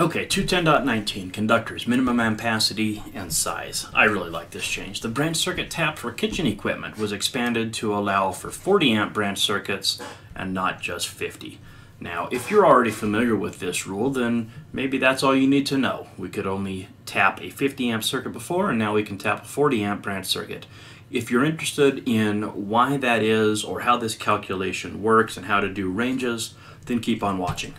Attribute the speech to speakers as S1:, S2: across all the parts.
S1: Okay, 210.19, conductors, minimum ampacity and size. I really like this change. The branch circuit tap for kitchen equipment was expanded to allow for 40 amp branch circuits and not just 50. Now, if you're already familiar with this rule, then maybe that's all you need to know. We could only tap a 50 amp circuit before, and now we can tap a 40 amp branch circuit. If you're interested in why that is, or how this calculation works, and how to do ranges, then keep on watching.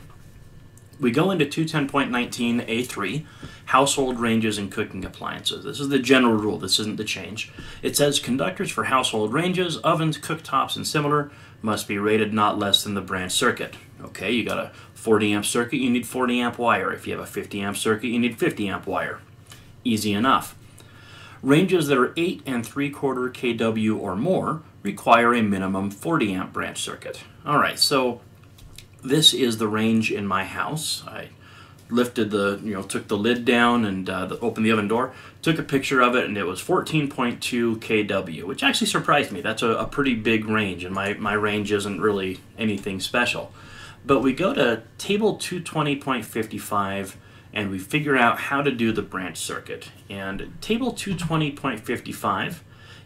S1: We go into 210.19a3, household ranges and cooking appliances. This is the general rule, this isn't the change. It says conductors for household ranges, ovens, cooktops, and similar must be rated not less than the branch circuit. Okay, you got a 40 amp circuit, you need 40 amp wire. If you have a 50 amp circuit, you need 50 amp wire. Easy enough. Ranges that are 8 and 3 quarter kW or more require a minimum 40 amp branch circuit. All right, so this is the range in my house. I lifted the, you know, took the lid down and uh, the, opened the oven door, took a picture of it, and it was 14.2 kW, which actually surprised me. That's a, a pretty big range, and my, my range isn't really anything special. But we go to table 220.55 and we figure out how to do the branch circuit. And table 220.55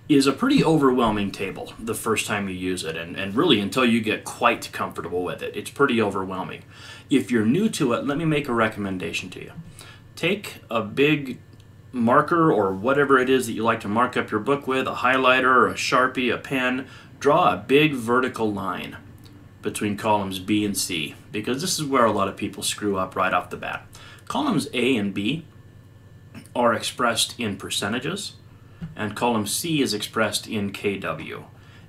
S1: is a pretty overwhelming table the first time you use it, and, and really until you get quite comfortable with it. It's pretty overwhelming. If you're new to it, let me make a recommendation to you. Take a big marker or whatever it is that you like to mark up your book with, a highlighter, a sharpie, a pen, draw a big vertical line between columns B and C, because this is where a lot of people screw up right off the bat. Columns A and B are expressed in percentages, and column C is expressed in kW.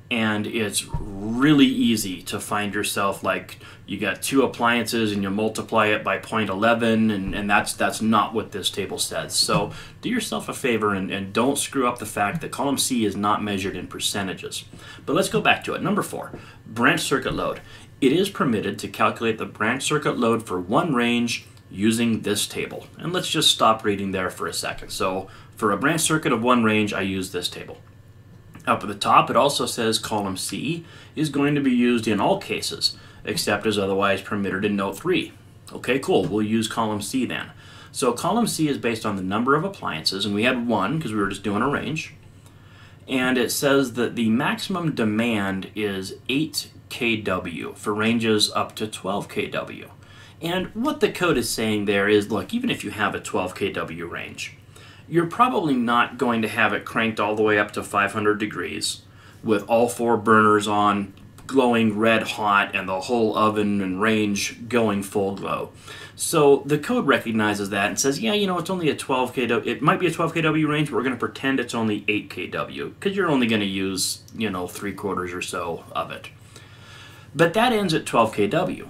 S1: And it's really easy to find yourself like you got two appliances and you multiply it by 0.11 and, and that's that's not what this table says. So do yourself a favor and, and don't screw up the fact that column C is not measured in percentages. But let's go back to it. Number four, branch circuit load. It is permitted to calculate the branch circuit load for one range using this table. And let's just stop reading there for a second. So for a branch circuit of one range, I use this table. Up at the top, it also says column C is going to be used in all cases, except as otherwise permitted in note 3. Okay, cool, we'll use column C then. So column C is based on the number of appliances, and we had one because we were just doing a range. And it says that the maximum demand is 8 kW for ranges up to 12 kW. And what the code is saying there is, look, even if you have a 12 kW range, you're probably not going to have it cranked all the way up to 500 degrees with all four burners on glowing red hot and the whole oven and range going full glow. So the code recognizes that and says, yeah, you know, it's only a 12 kW. It might be a 12 kW range, but we're going to pretend it's only 8 kW because you're only going to use, you know, three quarters or so of it. But that ends at 12 kW.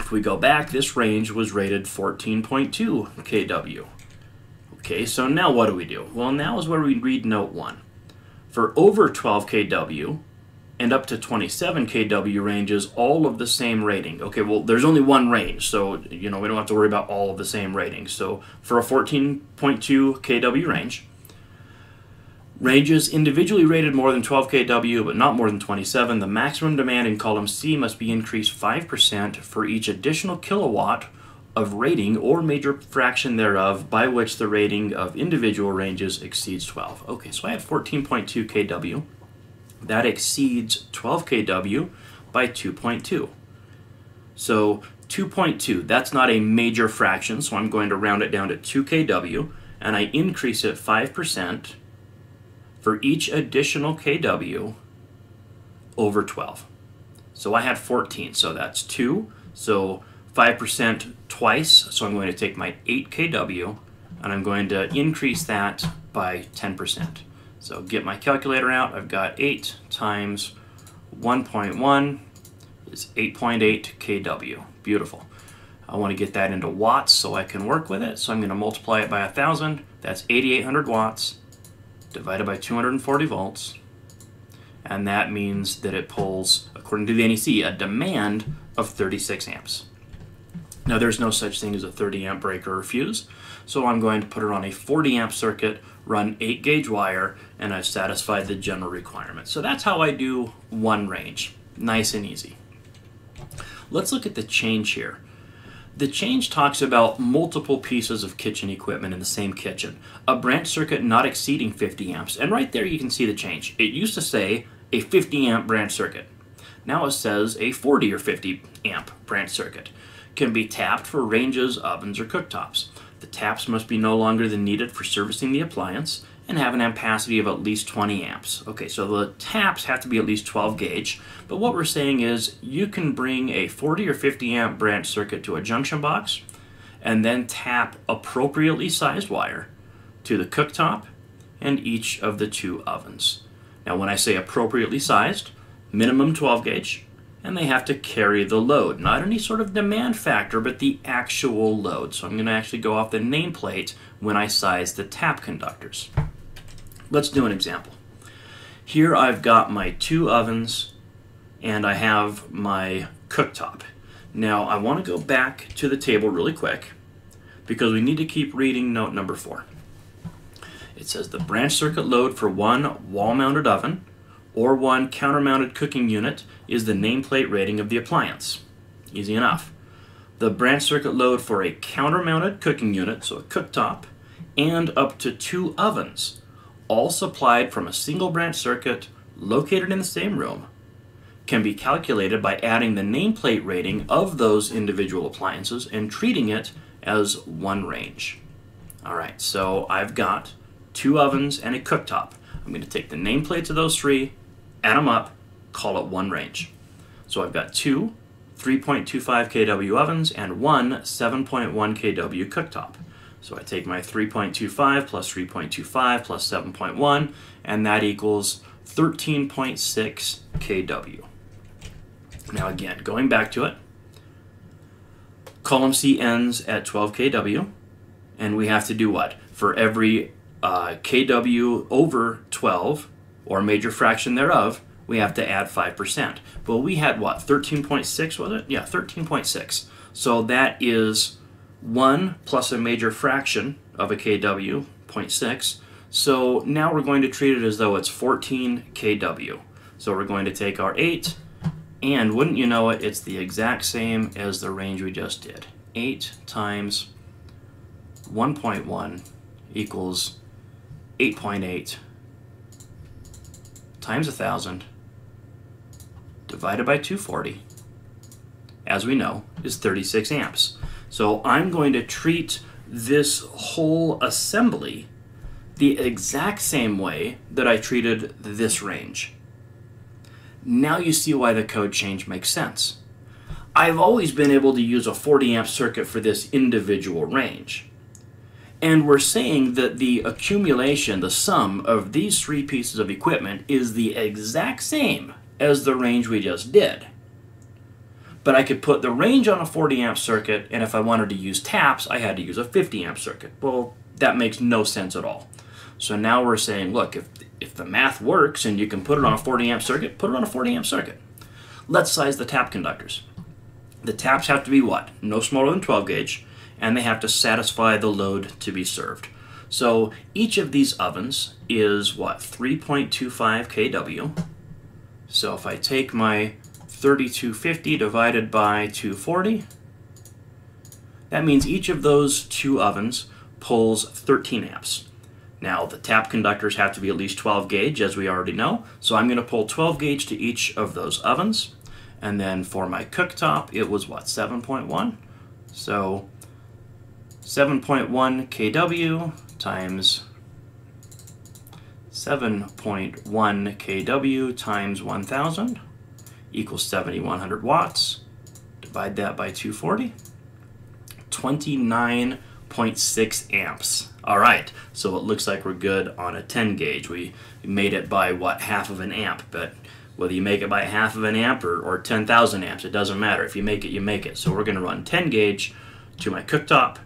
S1: If we go back, this range was rated 14.2 kW. Okay, so now what do we do? Well, now is where we read note 1. For over 12 kW and up to 27 kW ranges, all of the same rating. Okay, well, there's only one range, so, you know, we don't have to worry about all of the same ratings. So for a 14.2 kW range, Ranges individually rated more than 12 kW but not more than 27, the maximum demand in column C must be increased 5% for each additional kilowatt of rating or major fraction thereof by which the rating of individual ranges exceeds 12. Okay, so I have 14.2 kW. That exceeds 12 kW by 2.2. So 2.2, that's not a major fraction, so I'm going to round it down to 2 kW, and I increase it 5% for each additional kW over 12. So I had 14, so that's 2. So 5% twice, so I'm going to take my 8 kW and I'm going to increase that by 10%. So get my calculator out, I've got 8 times 1.1 is 8.8 kW. Beautiful. I want to get that into watts so I can work with it, so I'm going to multiply it by 1,000. That's 8,800 watts divided by 240 volts, and that means that it pulls, according to the NEC, a demand of 36 amps. Now there's no such thing as a 30 amp breaker or fuse, so I'm going to put it on a 40 amp circuit, run 8 gauge wire, and I've satisfied the general requirement. So that's how I do one range. Nice and easy. Let's look at the change here. The change talks about multiple pieces of kitchen equipment in the same kitchen. A branch circuit not exceeding 50 amps. And right there you can see the change. It used to say a 50 amp branch circuit. Now it says a 40 or 50 amp branch circuit. Can be tapped for ranges, ovens, or cooktops. The taps must be no longer than needed for servicing the appliance and have an ampacity of at least 20 amps. Okay, so the taps have to be at least 12 gauge, but what we're saying is you can bring a 40 or 50 amp branch circuit to a junction box and then tap appropriately sized wire to the cooktop and each of the two ovens. Now when I say appropriately sized, minimum 12 gauge, and they have to carry the load. Not any sort of demand factor, but the actual load. So I'm going to actually go off the nameplate when I size the tap conductors. Let's do an example. Here I've got my two ovens and I have my cooktop. Now I want to go back to the table really quick because we need to keep reading note number four. It says the branch circuit load for one wall-mounted oven or one counter-mounted cooking unit is the nameplate rating of the appliance. Easy enough. The branch circuit load for a counter-mounted cooking unit, so a cooktop, and up to two ovens all supplied from a single branch circuit located in the same room, can be calculated by adding the nameplate rating of those individual appliances and treating it as one range. All right, so I've got two ovens and a cooktop. I'm going to take the nameplates of those three, add them up, call it one range. So I've got two 3.25 kW ovens and one 7.1 kW cooktop. So I take my 3.25 plus 3.25 plus 7.1, and that equals 13.6 kW. Now again, going back to it, column C ends at 12 kW, and we have to do what? For every uh, kW over 12, or a major fraction thereof, we have to add 5%. Well, we had what, 13.6 was it? Yeah, 13.6. So that is 1 plus a major fraction of a kW, 0.6. So now we're going to treat it as though it's 14 kW. So we're going to take our 8, and wouldn't you know it, it's the exact same as the range we just did. 8 times 1.1 equals 8.8 times 1,000 divided by 240, as we know, is 36 amps. So I'm going to treat this whole assembly the exact same way that I treated this range. Now you see why the code change makes sense. I've always been able to use a 40 amp circuit for this individual range. And we're saying that the accumulation, the sum of these three pieces of equipment is the exact same as the range we just did but I could put the range on a 40 amp circuit, and if I wanted to use taps, I had to use a 50 amp circuit. Well, that makes no sense at all. So now we're saying, look, if, if the math works and you can put it on a 40 amp circuit, put it on a 40 amp circuit. Let's size the tap conductors. The taps have to be what? No smaller than 12 gauge, and they have to satisfy the load to be served. So each of these ovens is what? 3.25 kW. So if I take my 3250 divided by 240. That means each of those two ovens pulls 13 amps. Now, the tap conductors have to be at least 12 gauge, as we already know, so I'm going to pull 12 gauge to each of those ovens. And then for my cooktop, it was what, 7.1? So 7.1 kW times 7.1 kW times 1000 equals 7100 watts. Divide that by 240. 29.6 amps. All right, so it looks like we're good on a 10 gauge. We made it by what, half of an amp, but whether you make it by half of an amp or, or 10,000 amps, it doesn't matter. If you make it, you make it. So we're gonna run 10 gauge to my cooktop,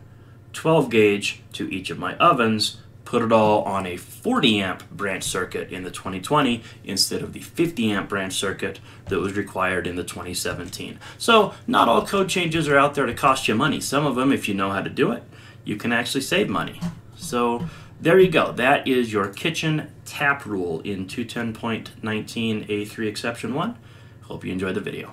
S1: 12 gauge to each of my ovens, put it all on a 40 amp branch circuit in the 2020 instead of the 50 amp branch circuit that was required in the 2017. So not all code changes are out there to cost you money. Some of them, if you know how to do it, you can actually save money. So there you go. That is your kitchen tap rule in 210.19A3 exception 1. Hope you enjoyed the video.